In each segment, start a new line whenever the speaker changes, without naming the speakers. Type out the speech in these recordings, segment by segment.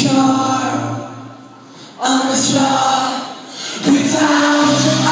sure on the floor without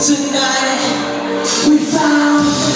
Tonight. We found